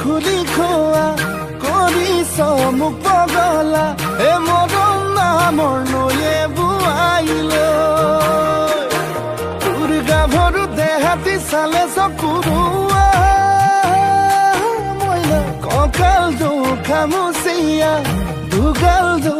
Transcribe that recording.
খুলি খোৱা কৰিছ মোক পগলা এ মৰম নামৰ নৈয়ে বোৱাইল তোৰ গাভৰু দেহাতি চালে চকুৰুৱা কঁকাল দু খামুচিয়া দুগাল দৌ